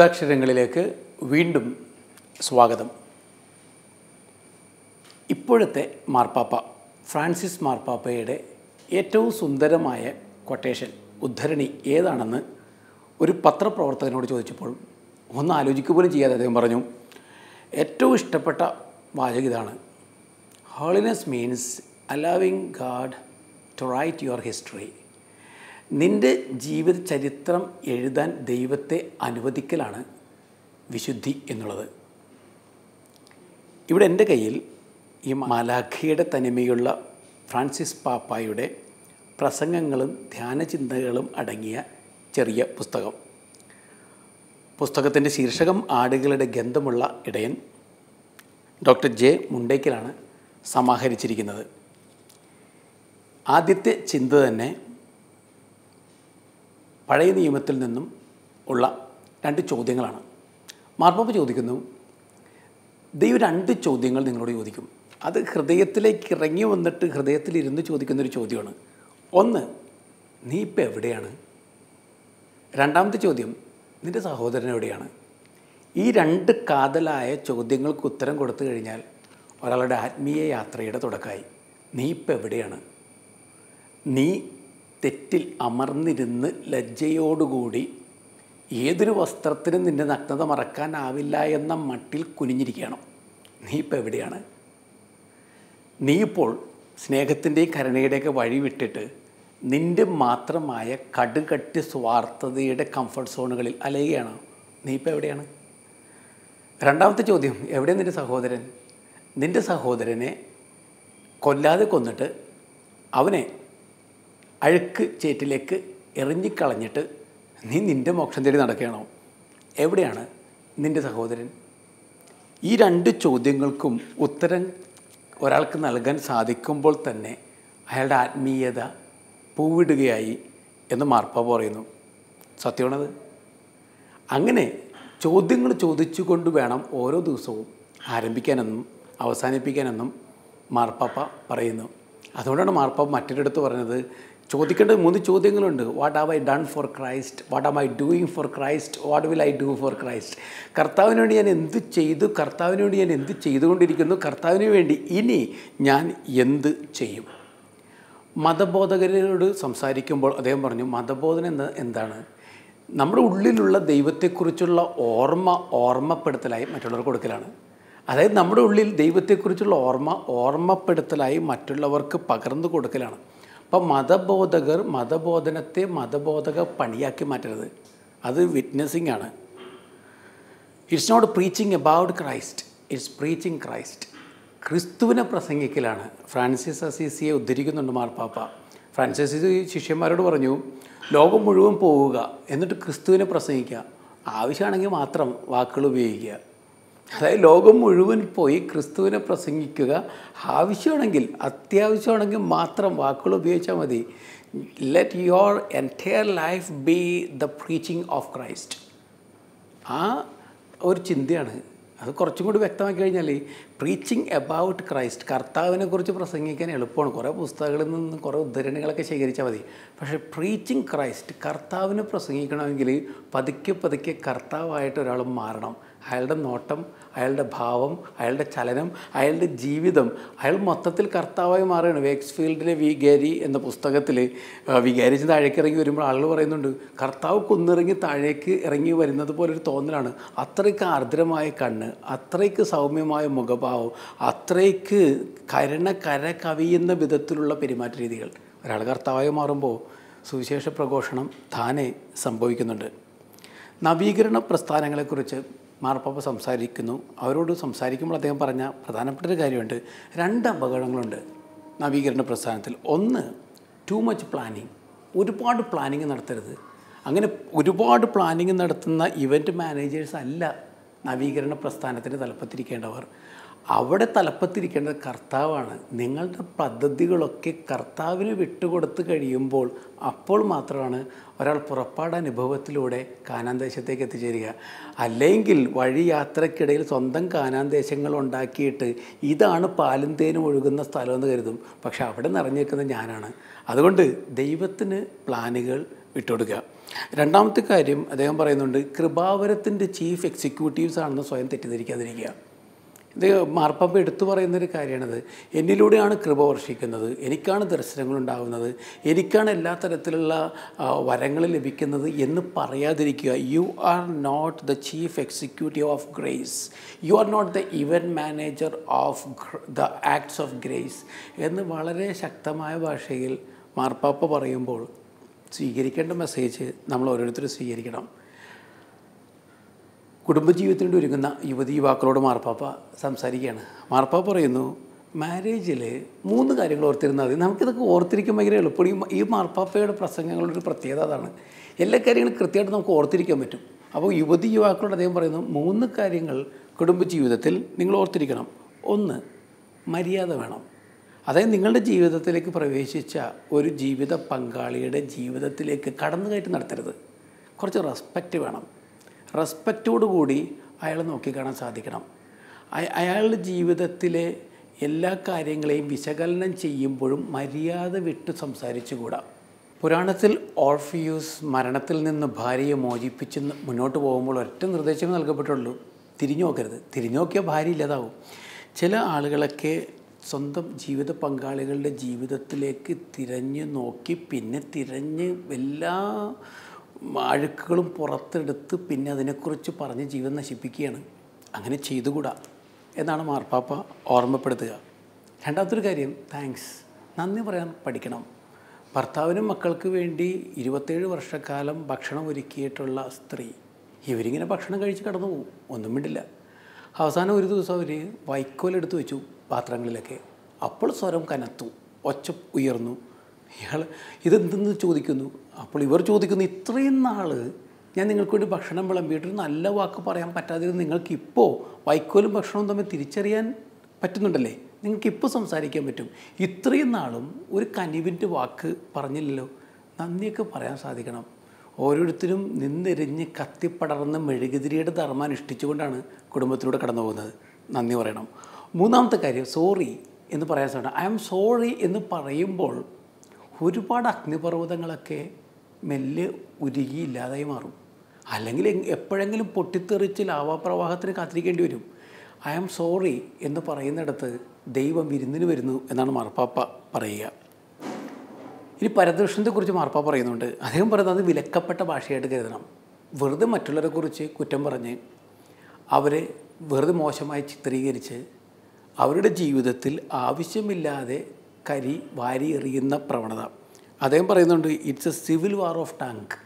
ശുദ്ധാക്ഷരങ്ങളിലേക്ക് വീണ്ടും സ്വാഗതം. ഇപ്പോഴത്തെ മാർപ്പാപ്പ ഫ്രാൻസിസ് മാർപ്പാപ്പയുടെ ഏറ്റവും സുന്ദരമായ കൊട്ടേഷൻ ഉദ്ധരണി ഏതാണെന്ന് ഒരു പത്രപ്രവർത്തകനോട് ചോദിച്ചപ്പോൾ ഒന്ന് ആലോചിക്കുക പോലും ചെയ്യാതെ അദ്ദേഹം പറഞ്ഞു ഏറ്റവും ഇഷ്ടപ്പെട്ട വാചകം ഇതാണ്. Holiness means allowing God to write your history നിന്റെ ജീവിത ചരിത്രം എഴുതാൻ ദൈവത്തെ അനുവദിക്കലാണ് വിശുദ്ധി എന്നുള്ളത്. ഇവിടെ എന്റെ കയ്യിൽ ഈ മാലാഖയുടെ തനിമയുള്ള ഫ്രാൻസിസ് പാപ്പായുടെ പ്രസംഗങ്ങളും ധ്യാനചിന്തകളും അടങ്ങിയ ചെറിയ പുസ്തകം. പുസ്തകത്തിന്റെ ശീർഷകം ആടുകളുടെ ഗന്ധമുള്ള ഇടയൻ ഡോക്ടർ ജെ മുണ്ടേക്കലാണ് സമാഹരിച്ചിരിക്കുന്നത്. ആദ്യത്തെ ചിന്ത തന്നെ പഴയ നിയമത്തിൽ നിന്നും ഉള്ള രണ്ട് ചോദ്യങ്ങളാണ്. മാർപ്പാപ്പ ചോദിക്കുന്നു ദൈവം രണ്ട് ചോദ്യങ്ങൾ നിങ്ങളോട് ചോദിക്കും. അത് ഹൃദയത്തിലേക്ക് ഇറങ്ങി വന്നിട്ട് ഹൃദയത്തിൽ ഇരുന്ന് ചോദിക്കുന്നൊരു ചോദ്യമാണ്. ഒന്ന് നീ ഇപ്പം എവിടെയാണ്? രണ്ടാമത്തെ ചോദ്യം നിന്റെ സഹോദരൻ എവിടെയാണ്? ഈ രണ്ട് കാതലായ ചോദ്യങ്ങൾക്ക് ഉത്തരം കൊടുത്തു കഴിഞ്ഞാൽ ഒരാളുടെ ആത്മീയ യാത്രയുടെ തുടക്കമായി. നീ ഇപ്പം എവിടെയാണ്? നീ തെറ്റിൽ അമർന്നിരുന്ന് ലജ്ജയോടുകൂടി ഏതൊരു വസ്ത്രത്തിനും നിന്റെ നഗ്നത മറക്കാനാവില്ല എന്ന മട്ടിൽ കുനിഞ്ഞിരിക്കുകയാണ്. നീ ഇപ്പോൾ എവിടെയാണ്? നീ ഇപ്പോൾ സ്നേഹത്തിന്റെയും കരുണയുടെയൊക്കെ വഴി വിട്ടിട്ട് നിന്റെ മാത്രമായ കടുകട്ടി സ്വാർത്ഥതയുടെ കംഫർട്ട് സോണുകളിൽ അലയുകയാണ്. നീ ഇപ്പോൾ എവിടെയാണ്? രണ്ടാമത്തെ ചോദ്യം എവിടെ നിന്റെ സഹോദരൻ? നിന്റെ സഹോദരനെ കൊല്ലാതെ കൊന്നിട്ട് അവനെ അഴുക്ക് ചേറ്റിലേക്ക് എറിഞ്ഞിക്കളഞ്ഞിട്ട് നീ നിന്റെ മോക്ഷം തേടി നടക്കുകയാണോ? എവിടെയാണ് നിന്റെ സഹോദരൻ? ഈ രണ്ട് ചോദ്യങ്ങൾക്കും ഉത്തരം ഒരാൾക്ക് നൽകാൻ സാധിക്കുമ്പോൾ തന്നെ അയാളുടെ ആത്മീയത പൂവിടുകയായി എന്ന് മാർപ്പ പറയുന്നു. സത്യമാണത്? അങ്ങനെ ചോദ്യങ്ങൾ ചോദിച്ചുകൊണ്ട് വേണം ഓരോ ദിവസവും ആരംഭിക്കാനെന്നും അവസാനിപ്പിക്കാനെന്നും മാർപ്പാപ്പ പറയുന്നു. അതുകൊണ്ടാണ് മാർപ്പാപ്പ മറ്റൊരിടത്ത് പറഞ്ഞത് ചോദിക്കേണ്ട മൂന്ന് ചോദ്യങ്ങളുണ്ട്. What have I done for Christ what am I doing for Christ what will I do for Christ കർത്താവിന് വേണ്ടി ഞാൻ എന്ത് ചെയ്തു? കർത്താവിന് വേണ്ടി ഞാൻ എന്ത് ചെയ്തുകൊണ്ടിരിക്കുന്നു? കർത്താവിന് വേണ്ടി ഇനി ഞാൻ എന്ത് ചെയ്യും? മതബോധകരോട് സംസാരിക്കുമ്പോൾ അദ്ദേഹം പറഞ്ഞു മതബോധന എന്ന എന്താണ്? നമ്മുടെ ഉള്ളിലുള്ള ദൈവത്തെക്കുറിച്ചുള്ള ഓർമ്മ ഓർമ്മപ്പെടുത്തലായി മറ്റുള്ളവർക്ക് കൊടുക്കലാണ്. അതായത് നമ്മുടെ ഉള്ളിൽ ദൈവത്തെക്കുറിച്ചുള്ള ഓർമ്മ ഓർമ്മപ്പെടുത്തലായി മറ്റുള്ളവർക്ക് പകർന്നു കൊടുക്കലാണ്. അപ്പം മതബോധകർ മതബോധനത്തെ മതബോധക പണിയാക്കി മാറ്റരുത്. അത് വിറ്റ്നസിങ് ആണ്. It's not preaching about Christ it's preaching Christ ക്രിസ്തുവിനെ പ്രസംഗിക്കലാണ്. ഫ്രാൻസിസ് അസീസിയെ ഉദ്ധരിക്കുന്നുണ്ട് മാർപ്പാപ്പ. ഫ്രാൻസിസ് ശിഷ്യന്മാരോട് പറഞ്ഞു ലോകം മുഴുവൻ പോവുക എന്നിട്ട് ക്രിസ്തുവിനെ പ്രസംഗിക്കുക. ആവശ്യമാണെങ്കിൽ മാത്രം വാക്കുകൾ ഉപയോഗിക്കുക. അതായത് ലോകം മുഴുവൻ പോയി ക്രിസ്തുവിനെ പ്രസംഗിക്കുക. ആവശ്യമാണെങ്കിൽ അത്യാവശ്യമാണെങ്കിൽ മാത്രം വാക്കുകൾ ഉപയോഗിച്ചാൽ മതി. Let your entire life be the preaching of Christ ആ ഒരു ചിന്തയാണ്. അത് കുറച്ചും കൂടി വ്യക്തമാക്കി കഴിഞ്ഞാൽ പ്രീച്ചിങ് എബൌട്ട് ക്രൈസ്റ്റ് കർത്താവിനെ കുറിച്ച് പ്രസംഗിക്കാൻ എളുപ്പമാണ്. കുറേ പുസ്തകങ്ങളിൽ നിന്ന് കുറേ ഉദ്ധരണികളൊക്കെ ശേഖരിച്ചാൽ മതി. പക്ഷേ പ്രീച്ചിങ് ക്രൈസ്റ്റ് കർത്താവിനെ പ്രസംഗിക്കണമെങ്കിൽ പതുക്കെ പതുക്കെ കർത്താവായിട്ട് ഒരാൾ മാറണം. അയാളുടെ നോട്ടം അയാളുടെ ഭാവം അയാളുടെ ചലനം അയാളുടെ ജീവിതം അയാൾ മൊത്തത്തിൽ കർത്താവായി മാറുകയാണ്. വേക്സ്ഫീൽഡിലെ വികാരി എന്ന പുസ്തകത്തിൽ വികാരിച്ച് താഴേക്ക് ഇറങ്ങി വരുമ്പോൾ ആളുകൾ പറയുന്നുണ്ട് കർത്താവ് കുന്നിറങ്ങി താഴേക്ക് ഇറങ്ങി വരുന്നത് പോലൊരു തോന്നലാണ്. അത്രയ്ക്ക് ആർദ്രമായ കണ്ണ് അത്രയ്ക്ക് സൗമ്യമായ മുഖഭാവം അത്രയ്ക്ക് കരണ കര കവിയുന്ന വിധത്തിലുള്ള പെരുമാറ്റ രീതികൾ ഒരാൾ കർത്താവായി മാറുമ്പോൾ സുവിശേഷ പ്രഘോഷണം താനെ സംഭവിക്കുന്നുണ്ട്. നവീകരണ പ്രസ്ഥാനങ്ങളെക്കുറിച്ച് മാർപ്പാപ്പ സംസാരിക്കുന്നു. അവരോട് സംസാരിക്കുമ്പോൾ അദ്ദേഹം പറഞ്ഞ പ്രധാനപ്പെട്ട ഒരു കാര്യമുണ്ട്. രണ്ട് അപകടങ്ങളുണ്ട് നവീകരണ പ്രസ്ഥാനത്തിൽ. ഒന്ന് ടു മച്ച് പ്ലാനിങ് ഒരുപാട് പ്ലാനിങ് നടത്തരുത്. അങ്ങനെ ഒരുപാട് പ്ലാനിങ് നടത്തുന്ന ഇവന്റ് മാനേജേഴ്സ് അല്ല നവീകരണ പ്രസ്ഥാനത്തിന് തലപ്പത്തിരിക്കേണ്ടവർ. അവിടെ തലപ്പത്തിരിക്കേണ്ടത് കർത്താവാണ്. നിങ്ങളുടെ പദ്ധതികളൊക്കെ കർത്താവിന് വിട്ടുകൊടുത്ത് കഴിയുമ്പോൾ അപ്പോൾ മാത്രമാണ് ഒരാൾ പുറപ്പാട് അനുഭവത്തിലൂടെ കാനാന്തേശത്തേക്ക് എത്തിച്ചേരുക. അല്ലെങ്കിൽ വഴി യാത്രക്കിടയിൽ സ്വന്തം കാനാന്തേശങ്ങൾ ഉണ്ടാക്കിയിട്ട് ഇതാണ് പാലും തേനും ഒഴുകുന്ന സ്ഥലമെന്ന് കരുതും. പക്ഷെ അവിടെ നിറഞ്ഞേക്കുന്നത് ഞാനാണ്. അതുകൊണ്ട് ദൈവത്തിന് പ്ലാനുകൾ വിട്ടുകൊടുക്കുക രണ്ടാമത്തെ കാര്യം അദ്ദേഹം പറയുന്നുണ്ട് കൃപാവരത്തിന്റെ ചീഫ് എക്സിക്യൂട്ടീവ്സ് ആണെന്ന് സ്വയം തെറ്റിദ്ധരിക്കാതിരിക്കുക. ഇത് മാർപ്പാപ്പ എടുത്തു പറയുന്നൊരു കാര്യമാണത്. എന്നിലൂടെയാണ് കൃപ വർഷിക്കുന്നത്. എനിക്കാണ് ദർശനങ്ങളുണ്ടാകുന്നത്. എനിക്കാണ് എല്ലാ തരത്തിലുള്ള വരങ്ങൾ ലഭിക്കുന്നത് എന്ന് പറയാതിരിക്കുക. You are not the chief executive of grace you are not the event manager of the acts of grace എന്ന് വളരെ ശക്തമായ ഭാഷയിൽ മാർപ്പാപ്പ പറയുമ്പോൾ സ്വീകരിക്കേണ്ട മെസ്സേജ് നമ്മൾ ഓരോരുത്തരും സ്വീകരിക്കണം. കുടുംബജീവിതത്തിന് വേണ്ടി ഒരുങ്ങുന്ന യുവതി യുവാക്കളോട് മാർപ്പാപ്പ സംസാരിക്കുകയാണ്. മാർപ്പാപ്പ പറയുന്നു മാരേജിൽ മൂന്ന് കാര്യങ്ങൾ ഓർത്തിരുന്നാൽ മതി. നമുക്കിതൊക്കെ ഓർത്തിരിക്കാൻ ഭയങ്കര എളുപ്പമാണ്. ഈ മാർപ്പാപ്പയുടെ പ്രസംഗങ്ങളുടെ ഒരു പ്രത്യേകത അതാണ്. എല്ലാ കാര്യങ്ങളും കൃത്യമായിട്ട് നമുക്ക് ഓർത്തിരിക്കാൻ പറ്റും. അപ്പോൾ യുവതി യുവാക്കളോട് അദ്ദേഹം പറയുന്നു മൂന്ന് കാര്യങ്ങൾ കുടുംബജീവിതത്തിൽ നിങ്ങൾ ഓർത്തിരിക്കണം. ഒന്ന് മര്യാദ വേണം. അതായത് നിങ്ങളുടെ ജീവിതത്തിലേക്ക് പ്രവേശിച്ച ഒരു ജീവിത പങ്കാളിയുടെ ജീവിതത്തിലേക്ക് കടന്നു കയറ്റി നടത്തരുത്. കുറച്ച് റെസ്പെക്റ്റ് വേണം. റെസ്പെക്റ്റോടുകൂടി അയാൾ നോക്കിക്കാണാൻ സാധിക്കണം. അയാളുടെ ജീവിതത്തിലെ എല്ലാ കാര്യങ്ങളെയും വിശകലനം ചെയ്യുമ്പോഴും മര്യാദ വിട്ട് സംസാരിച്ചുകൂടാ. പുരാണത്തിൽ ഓർഫിയൂസ് മരണത്തിൽ നിന്ന് ഭാര്യയെ മോചിപ്പിച്ച് മുന്നോട്ട് പോകുമ്പോൾ ഒറ്റ നിർദ്ദേശമേ നൽകപ്പെട്ടുള്ളൂ. തിരിഞ്ഞു നോക്കരുത്. തിരിഞ്ഞു നോക്കിയാൽ ഭാര്യ ഇല്ലാതാവും. ചില ആളുകളൊക്കെ സ്വന്തം ജീവിത പങ്കാളികളുടെ ജീവിതത്തിലേക്ക് തിരഞ്ഞ് നോക്കി പിന്നെ തിരഞ്ഞ് എല്ലാ അഴുക്കുകളും പുറത്തെടുത്ത് പിന്നെ അതിനെക്കുറിച്ച് പറഞ്ഞ് ജീവൻ നശിപ്പിക്കുകയാണ്. അങ്ങനെ ചെയ്തുകൂടാ എന്നാണ് മാർപ്പാപ്പ ഓർമ്മപ്പെടുത്തുക. രണ്ടാമത്തൊരു കാര്യം താങ്ക്സ് നന്ദി പറയാൻ പഠിക്കണം. ഭർത്താവിനും മക്കൾക്ക് വേണ്ടി ഇരുപത്തേഴ് വർഷക്കാലം ഭക്ഷണം ഒരുക്കിയിട്ടുള്ള സ്ത്രീ. ഇവരിങ്ങനെ ഭക്ഷണം കഴിച്ച് കടന്നു പോകും. ഒന്നും മിണ്ടില്ല. അവസാനം ഒരു ദിവസം അവർ വൈക്കോലെടുത്ത് വെച്ചു പാത്രങ്ങളിലൊക്കെ. അപ്പോൾ സ്വരം കനത്തു. ഒച്ച ഉയർന്നു. ഇയാൾ ഇതെന്തെന്ന് ചോദിക്കുന്നു? അപ്പോൾ ഇവർ ചോദിക്കുന്നു ഇത്രയും നാൾ ഞാൻ നിങ്ങൾക്ക് വേണ്ടി ഭക്ഷണം വിളമ്പിയിട്ട് നല്ല വാക്ക് പറയാൻ പറ്റാതിരുന്ന നിങ്ങൾക്കിപ്പോൾ വൈക്കോലും ഭക്ഷണവും തമ്മിൽ തിരിച്ചറിയാൻ പറ്റുന്നുണ്ടല്ലേ? നിങ്ങൾക്കിപ്പോൾ സംസാരിക്കാൻ പറ്റും. ഇത്രയും നാളും ഒരു കനിവിന്റെ വാക്ക് പറഞ്ഞില്ലല്ലോ. നന്ദിയൊക്കെ പറയാൻ സാധിക്കണം. ഓരോരുത്തരും നിന്നെരിഞ്ഞ് കത്തിപ്പടർന്ന് മെഴുകുതിരിയുടെ ധർമ്മം അനുഷ്ഠിച്ചുകൊണ്ടാണ് കുടുംബത്തിലൂടെ കടന്നു പോകുന്നത്. നന്ദി പറയണം. മൂന്നാമത്തെ കാര്യം സോറി എന്ന് പറയാൻ സാധിക്കണം. ഐ ആം സോറി എന്ന് പറയുമ്പോൾ ഒരുപാട് അഗ്നിപർവതങ്ങളൊക്കെ മെല്ലെ ഉരുകി ഇല്ലാതായി മാറും. അല്ലെങ്കിൽ എപ്പോഴെങ്കിലും പൊട്ടിത്തെറിച്ച് ലാവാപ്രവാഹത്തിന് കാത്തിരിക്കേണ്ടി വരും. ഐ ആം സോറി എന്ന് പറയുന്നിടത്ത് ദൈവം വിരുന്നിന് വരുന്നു എന്നാണ് മാർപ്പാപ്പ പറയുക. ഇനി പരദൂഷണത്തെക്കുറിച്ച് മാർപ്പാപ്പ പറയുന്നുണ്ട്. അദ്ദേഹം പറയുന്നത് അത് വിലക്കപ്പെട്ട ഭാഷയായിട്ട് കരുതണം. വെറുതെ മറ്റുള്ളവരെക്കുറിച്ച് കുറ്റം പറഞ്ഞ് അവരെ വെറുതെ മോശമായി ചിത്രീകരിച്ച് അവരുടെ ജീവിതത്തിൽ ആവശ്യമില്ലാതെ കരി വാരി എറിയുന്ന പ്രവണത. അദ്ദേഹം പറയുന്നുണ്ട് it's a civil war of tongue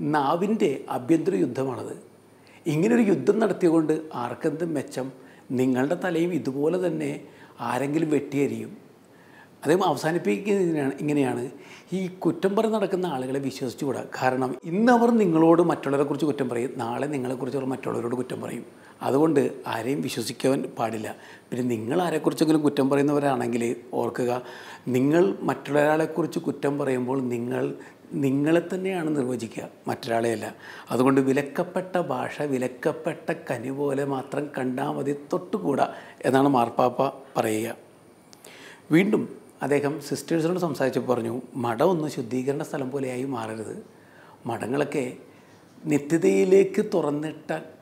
നാവിന്റെ ആഭ്യന്തര യുദ്ധമാണത്. ഇങ്ങനൊരു യുദ്ധം നടത്തിയതുകൊണ്ട് ആർക്കെന്തും മെച്ചം? നിങ്ങളുടെ തലയും ഇതുപോലെ തന്നെ ആരെങ്കിലും വെട്ടിയെറിയും. അദ്ദേഹം അവസാനിപ്പിക്കുന്നതിനാണ് ഇങ്ങനെയാണ്. ഈ കുറ്റം പറഞ്ഞ് നടക്കുന്ന ആളുകളെ വിശ്വസിച്ചുകൂടാ? കാരണം ഇന്ന് അവർ നിങ്ങളോട് മറ്റുള്ളവരെക്കുറിച്ച് കുറ്റം പറയും. നാളെ നിങ്ങളെക്കുറിച്ച് അവർ മറ്റുള്ളവരോട് കുറ്റം പറയും. അതുകൊണ്ട് ആരെയും വിശ്വസിക്കാൻ പാടില്ല. പിന്നെ നിങ്ങൾ ആരെക്കുറിച്ചെങ്കിലും കുറ്റം പറയുന്നവരാണെങ്കിൽ ഓർക്കുക നിങ്ങൾ മറ്റൊരാളെക്കുറിച്ച് കുറ്റം പറയുമ്പോൾ നിങ്ങൾ നിങ്ങളെ തന്നെയാണ് നിർവചിക്കുക മറ്റൊരാളെയല്ല അതുകൊണ്ട് വിലക്കപ്പെട്ട ഭാഷ വിലക്കപ്പെട്ട കനി പോലെ മാത്രം കണ്ടാൽ മതി തൊട്ടുകൂടാ എന്നാണ് മാർപ്പാപ്പ പറയുക. വീണ്ടും അദ്ദേഹം സിസ്റ്റേഴ്സിനോട് സംസാരിച്ചപ്പോൾ പറഞ്ഞു മഠം ഒന്ന് ശുദ്ധീകരണ സ്ഥലം പോലെയായി മാറരുത്. മഠങ്ങളൊക്കെ നിത്യതയിലേക്ക് തുറന്നിട്ട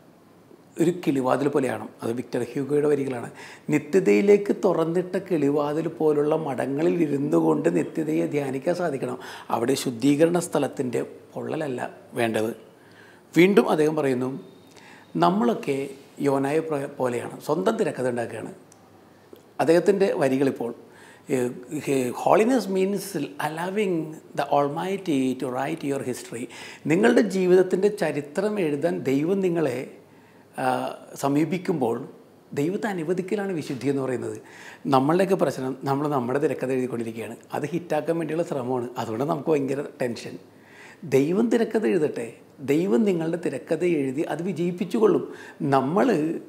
ഒരു കിളിവാതിൽ പോലെയാണ്. അത് വിക്ടർ ഹ്യൂഗോയുടെ വരികളാണ്. നിത്യതയിലേക്ക് തുറന്നിട്ട കിളിവാതിൽ പോലുള്ള മഠങ്ങളിൽ ഇരുന്നു കൊണ്ട് നിത്യതയെ ധ്യാനിക്കാൻ സാധിക്കണം. അവിടെ ശുദ്ധീകരണ സ്ഥലത്തിന്റെ പൊള്ളലല്ല വേണ്ടത്. വീണ്ടും അദ്ദേഹം പറയുന്നു നമ്മളൊക്കെ യോനായ പോലെയാണ്. സ്വന്തം തിരക്കഥ ഉണ്ടാക്കുകയാണ്. അദ്ദേഹത്തിന്റെ വരികളിപ്പോൾ holiness means allowing the almighty to write your history നിങ്ങളുടെ ജീവിതത്തിന്റെ ചരിത്രം എഴുതാൻ ദൈവം നിങ്ങളെ സമീപിക്കുമ്പോൾ ദൈവത്തെ അനുവദിക്കലാണ് വിശുദ്ധി എന്ന് പറയുന്നത്. നമ്മളുടെയൊക്കെ പ്രശ്നം നമ്മൾ നമ്മുടെ തിരക്കഥ എഴുതിക്കൊണ്ടിരിക്കുകയാണ്. അത് ഹിറ്റാക്കാൻ വേണ്ടിയുള്ള ശ്രമമാണ്. അതുകൊണ്ട് നമുക്ക് ഭയങ്കര ടെൻഷൻ. ദൈവം തിരക്കഥ എഴുതട്ടെ. ദൈവം നിങ്ങളുടെ തിരക്കഥ എഴുതി അത് വിജയിപ്പിച്ചുകൊള്ളും. നമ്മൾ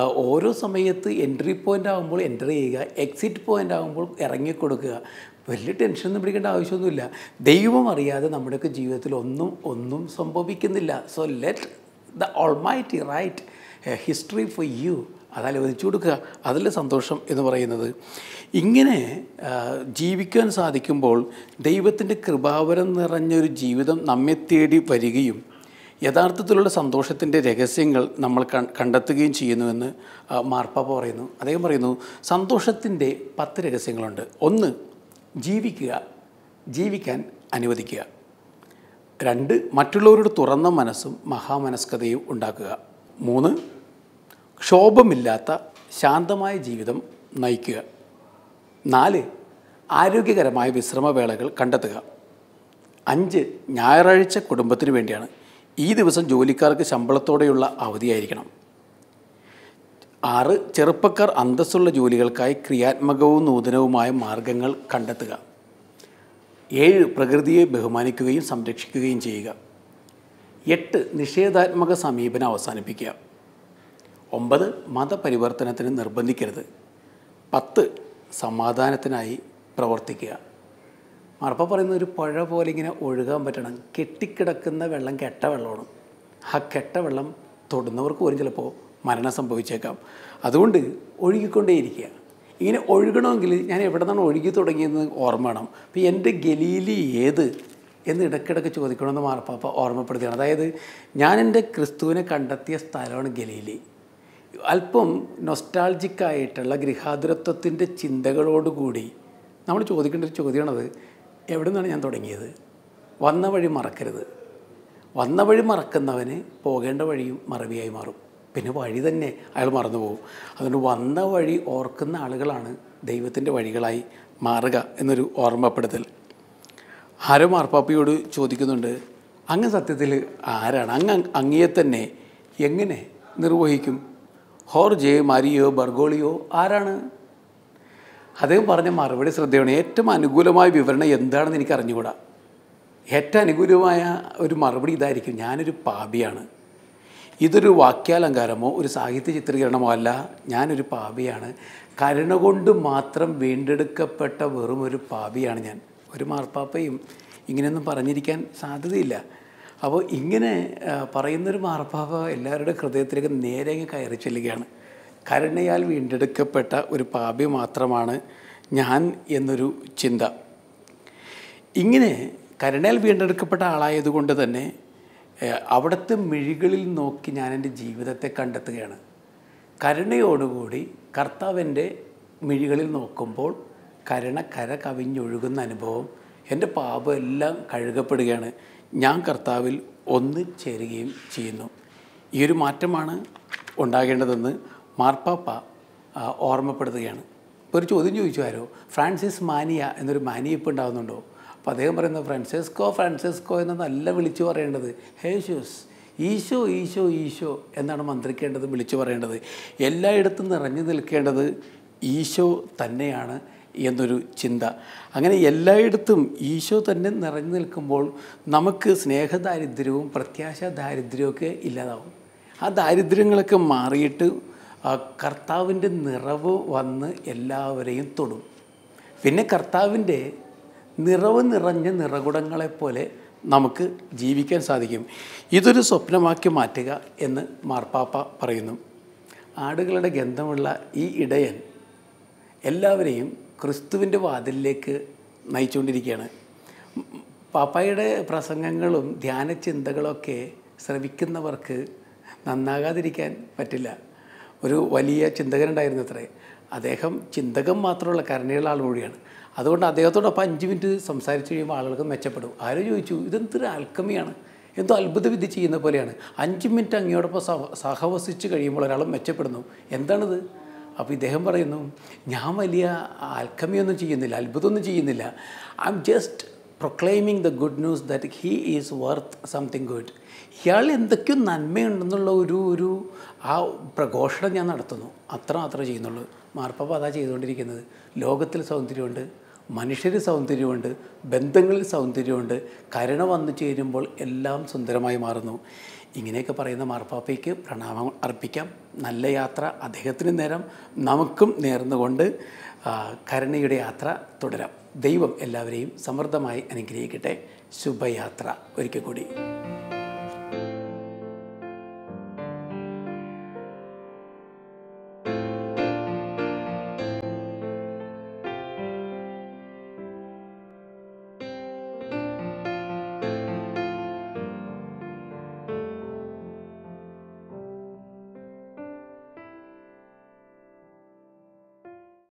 ഓരോ സമയത്ത് എൻട്രി പോയിന്റ് ആകുമ്പോൾ എന്റർ ചെയ്യുക എക്സിറ്റ് പോയിന്റ് ആകുമ്പോൾ ഇറങ്ങിക്കൊടുക്കുക. വലിയ ടെൻഷനൊന്നും പിടിക്കേണ്ട ആവശ്യമൊന്നുമില്ല. ദൈവം അറിയാതെ നമ്മുടെയൊക്കെ ജീവിതത്തിൽ ഒന്നും ഒന്നും സംഭവിക്കുന്നില്ല. So let the almighty write history for you. അത് അനുവദിച്ചു കൊടുക്കുക? അതിലെ സന്തോഷം എന്ന് പറയുന്നത്. ഇങ്ങനെ ജീവിക്കാൻ സാധിക്കുമ്പോൾ ദൈവത്തിന്റെ കൃപാവരം നിറഞ്ഞൊരു ജീവിതം നമ്മെ തേടി വരികയും യഥാർത്ഥത്തിലുള്ള സന്തോഷത്തിന്റെ രഹസ്യങ്ങൾ നമ്മൾ കണ്ടെത്തുകയും ചെയ്യുന്നുവെന്ന് മാർപ്പാപ്പ പറയുന്നു. അദ്ദേഹം പറയുന്നു സന്തോഷത്തിന്റെ പത്ത് രഹസ്യങ്ങളുണ്ട്. ഒന്ന് ജീവിക്കുക ജീവിക്കാൻ അനുവദിക്കുക. രണ്ട് മറ്റുള്ളവരോട് തുറന്ന മനസ്സും മഹാമനസ്കതയും ഉണ്ടാക്കുക. മൂന്ന് ക്ഷോഭമില്ലാത്ത ശാന്തമായ ജീവിതം നയിക്കുക. നാല് ആരോഗ്യകരമായ വിശ്രമവേളകൾ കണ്ടെത്തുക. അഞ്ച് ഞായറാഴ്ച കുടുംബത്തിന് വേണ്ടിയാണ്. ഈ ദിവസം ജോലിക്കാർക്ക് ശമ്പളത്തോടെയുള്ള അവധിയായിരിക്കണം. ആറ് ചെറുപ്പക്കാർ അന്തസ്സുള്ള ജോലികൾക്കായി ക്രിയാത്മകവും നൂതനവുമായ മാർഗങ്ങൾ കണ്ടെത്തുക. ഏഴ് പ്രകൃതിയെ ബഹുമാനിക്കുകയും സംരക്ഷിക്കുകയും ചെയ്യുക. എട്ട് നിഷേധാത്മക സമീപനം അവസാനിപ്പിക്കുക. ഒമ്പത് മതപരിവർത്തനത്തിന് നിർബന്ധിക്കരുത്. പത്ത് സമാധാനത്തിനായി പ്രവർത്തിക്കുക. മാർപ്പ പറയുന്ന ഒരു പുഴ പോലെ ഇങ്ങനെ ഒഴുകാൻ പറ്റണം. കെട്ടിക്കിടക്കുന്ന വെള്ളം കെട്ട വെള്ളമാണ്. ആ കെട്ട വെള്ളം തൊടുന്നവർക്ക് പോലും ചിലപ്പോൾ മരണം സംഭവിച്ചേക്കാം. അതുകൊണ്ട് ഒഴുകിക്കൊണ്ടേയിരിക്കുക. ഇങ്ങനെ ഒഴുകണമെങ്കിൽ ഞാൻ എവിടെ നിന്നാണ് ഒഴുകി തുടങ്ങിയെന്ന് ഓർമ്മ വേണം. അപ്പോൾ എന്റെ ഗലീലി ഏത് എന്ന് ഇടയ്ക്കിടയ്ക്ക് ചോദിക്കണമെന്ന് മാർപ്പാപ്പ ഓർമ്മപ്പെടുത്തുകയാണ് അതായത് ഞാൻ എന്റെ ക്രിസ്തുവിനെ കണ്ടെത്തിയ സ്ഥലമാണ് ഗലീലി. അല്പം നൊസ്റ്റാൾജിക്കായിട്ടുള്ള ഗൃഹാതുരത്വത്തിന്റെ ചിന്തകളോടുകൂടി നമ്മൾ ചോദിക്കേണ്ട ഒരു ചോദ്യമാണത് എവിടെ നിന്നാണ് ഞാൻ തുടങ്ങിയത്? വന്ന വഴി മറക്കരുത്. വന്ന വഴി മറക്കുന്നവന് പോകേണ്ട വഴിയും മറവിയായി മാറും. പിന്നെ വഴി തന്നെ അയാൾ മറന്നു പോകും. അതുകൊണ്ട് വന്ന വഴി ഓർക്കുന്ന ആളുകളാണ് ദൈവത്തിന്റെ വഴികളായി മാറുക എന്നൊരു ഓർമ്മപ്പെടുത്തൽ. ആരോ മാർപ്പാപ്പയോട് ചോദിക്കുന്നുണ്ട് അങ്ങ് സത്യത്തിൽ ആരാണ്? അങ്ങ് അങ്ങയെ തന്നെ എങ്ങനെ നിർവഹിക്കും? ഹോർജെ മാരിയോ ബർഗോളിയോ ആരാണ്? അദ്ദേഹം പറഞ്ഞ മറുപടി ശ്രദ്ധയാണ് ഏറ്റവും അനുകൂലമായ വിവരണം എന്താണെന്ന് എനിക്ക് അറിഞ്ഞുകൂടാ ഏറ്റവും അനുകൂലമായ ഒരു മറുപടി ഇതായിരിക്കും. ഞാനൊരു പാപിയാണ്. ഇതൊരു വാക്യാലങ്കാരമോ ഒരു സാഹിത്യ ചിത്രീകരണമോ അല്ല. ഞാനൊരു പാപിയാണ്. കരുണ കൊണ്ട് മാത്രം വീണ്ടെടുക്കപ്പെട്ട വെറും ഒരു പാപിയാണ് ഞാൻ. ഒരു മാർപ്പാപ്പയും ഇങ്ങനെയൊന്നും പറഞ്ഞിരിക്കാൻ സാധ്യതയില്ല. അപ്പോൾ ഇങ്ങനെ പറയുന്നൊരു മാർപ്പാപ്പ എല്ലാവരുടെ ഹൃദയത്തിലേക്ക് നേരെ കയറി ചെല്ലുകയാണ്. കരുണയാൽ വീണ്ടെടുക്കപ്പെട്ട ഒരു പാപി മാത്രമാണ് ഞാൻ എന്നൊരു ചിന്ത. ഇങ്ങനെ കരുണയാൽ വീണ്ടെടുക്കപ്പെട്ട ആളായതുകൊണ്ട് തന്നെ അവിടുത്തെ മിഴികളിൽ നോക്കി ഞാൻ എന്റെ ജീവിതത്തെ കണ്ടെത്തുകയാണ്. കരുണയോടുകൂടി കർത്താവിന്റെ മിഴികളിൽ നോക്കുമ്പോൾ കരുണ കര കവിഞ്ഞൊഴുകുന്ന അനുഭവം എന്റെ പാപം എല്ലാം കഴുകപ്പെടുകയാണ്. ഞാൻ കർത്താവിൽ ഒന്ന് ചേരുകയും ചെയ്യുന്നു. ഈ ഒരു മാറ്റമാണ് ഉണ്ടാകേണ്ടതെന്ന് മാർപ്പാപ്പ ഓർമ്മപ്പെടുത്തുകയാണ്. ഇപ്പോൾ ഒരു ചോദ്യം ചോദിച്ചു ആരോ? ഫ്രാൻസിസ് മാനിയ എന്നൊരു മാനിയ ഇപ്പോൾ ഉണ്ടാകുന്നുണ്ടോ അപ്പോൾ അദ്ദേഹം പറയുന്നത് ഫ്രാൻസിസ്കോ ഫ്രാൻസിസ്കോ എന്ന് നല്ല വിളിച്ചു പറയേണ്ടത് ഹേഷ്യൂസ് ഈശോ ഈശോ ഈശോ എന്നാണ് മന്ത്രിക്കേണ്ടത് വിളിച്ചു പറയേണ്ടത്. എല്ലായിടത്തും നിറഞ്ഞു നിൽക്കേണ്ടത് ഈശോ തന്നെയാണ് എന്നൊരു ചിന്ത. അങ്ങനെ എല്ലായിടത്തും ഈശോ തന്നെ നിറഞ്ഞു നിൽക്കുമ്പോൾ നമുക്ക് സ്നേഹദാരിദ്ര്യവും പ്രത്യാശ ദാരിദ്ര്യമൊക്കെ ഇല്ലാതാവും. ആ ദാരിദ്ര്യങ്ങളൊക്കെ മാറിയിട്ട് കർത്താവിന്റെ നിറവ് വന്ന് എല്ലാവരെയും തൊടും. പിന്നെ കർത്താവിന്റെ നിറവ് നിറഞ്ഞ നിറകുടങ്ങളെപ്പോലെ നമുക്ക് ജീവിക്കാൻ സാധിക്കും. ഇതൊരു സ്വപ്നമാക്കി മാറ്റുക എന്ന് മാർപ്പാപ്പ പറയുന്നു. ആടുകളുടെ ഗന്ധമുള്ള ഈ ഇടയൻ എല്ലാവരെയും ക്രിസ്തുവിന്റെ വാതിലിലേക്ക് നയിച്ചുകൊണ്ടിരിക്കുകയാണ്. പാപ്പയുടെ പ്രസംഗങ്ങളും ധ്യാന ചിന്തകളൊക്കെ ശ്രവിക്കുന്നവർക്ക് നന്നാകാതിരിക്കാൻ പറ്റില്ല. ഒരു വലിയ ചിന്തകനുണ്ടായിരുന്നു അത്രേ അദ്ദേഹം ചിന്തകം മാത്രമുള്ള കരുണയുള്ള ആൾ അതുകൊണ്ട് അദ്ദേഹത്തോടൊപ്പം അഞ്ച് മിനിറ്റ് സംസാരിച്ച് കഴിയുമ്പോൾ ആളുകൾക്ക് മെച്ചപ്പെടും. ആരോ ചോദിച്ചു ഇതെന്തൊരു ആൽക്കമിയാണ് എന്തോ അത്ഭുത വിധി ചെയ്യുന്ന പോലെയാണ്. അഞ്ച് മിനിറ്റ് അങ്ങയോടൊപ്പം സഹ സഹവസിച്ച് കഴിയുമ്പോൾ ഒരാൾ മെച്ചപ്പെടുന്നു. എന്താണിത്? അപ്പോൾ ഇദ്ദേഹം പറയുന്നു ഞാൻ വലിയ ആൽക്കമിയൊന്നും ചെയ്യുന്നില്ല അത്ഭുതമൊന്നും ചെയ്യുന്നില്ല. I'm just proclaiming the good news that he is worth something good ഇയാൾ എന്തൊക്കെയോ നന്മയുണ്ടെന്നുള്ള ഒരു ഒരു ആ പ്രഘോഷണം ഞാൻ നടത്തുന്നു. അത്ര മാത്രമേ ചെയ്യുന്നുള്ളൂ. മാർപ്പാപ്പ അതാ ചെയ്തുകൊണ്ടിരിക്കുന്നത്. ലോകത്തിൽ സൗന്ദര്യമുണ്ട് മനുഷ്യർ സൗന്ദര്യമുണ്ട് ബന്ധങ്ങളിൽ സൗന്ദര്യമുണ്ട്. കരുണ വന്നു ചേരുമ്പോൾ എല്ലാം സുന്ദരമായി മാറുന്നു. ഇങ്ങനെയൊക്കെ പറയുന്ന മാർപ്പാപ്പയ്ക്ക് പ്രണാമം അർപ്പിക്കാം. നല്ല യാത്ര അദ്ദേഹത്തിന് നേരം നമുക്കും നേർന്നുകൊണ്ട് കരുണയുടെ യാത്ര തുടരാം. ദൈവം എല്ലാവരെയും സമൃദ്ധമായി അനുഗ്രഹിക്കട്ടെ. ശുഭയാത്ര. ഒരിക്കൽ കൂടി.